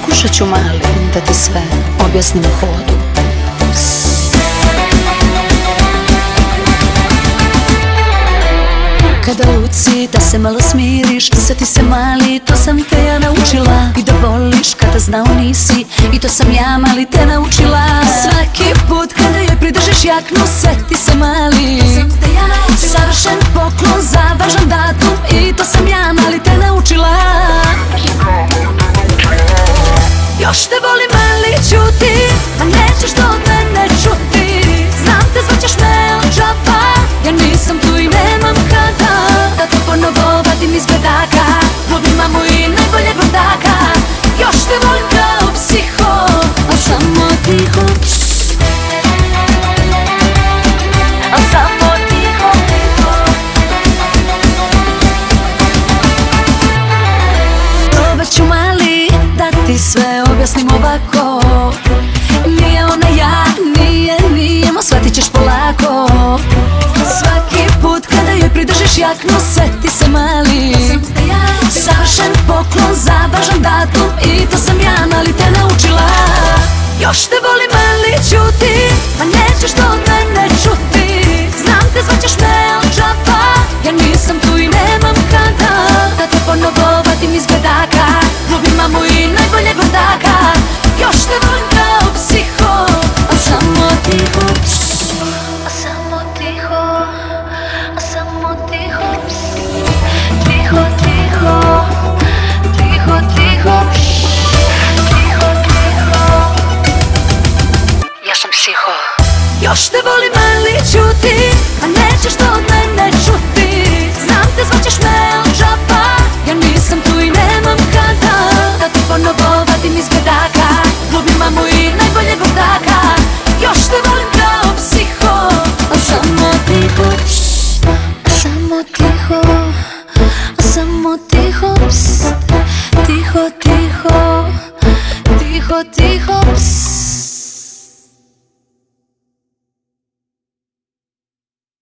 Pokušat ću mali da ti sve objasnim u hodu. Kada luci da se malo smiriš ti se mali, to sam te ja naučila. I da voliš kada znao nisi I to sam ja mali te naučila. Svaki put kada joj pridržiš jaknu Seti se mali. Savršen poklon za važan datum I to sam ja mali te naučila tiho. A samo tiho, tiho. Probat ću mali da ti sve objasnim ovako. Nije ona ja, nije, nijemo, shvatit ćeš polako. Svaki put kada joj pridržiš jaknu, seti se mali. Savršen poklon za važan datum Još te volim mali čuti A nećeš to od mene čuti. Znam te zvaćeš me džapa Ja nisam tu i nemam kada. Da te ponovo vadim iz bedaka Ljubim mamu i najbolje brodaka Još te volim kao psiho A samo tiho A samo tiho A samo tiho pst, Tiho, tiho Tiho, tiho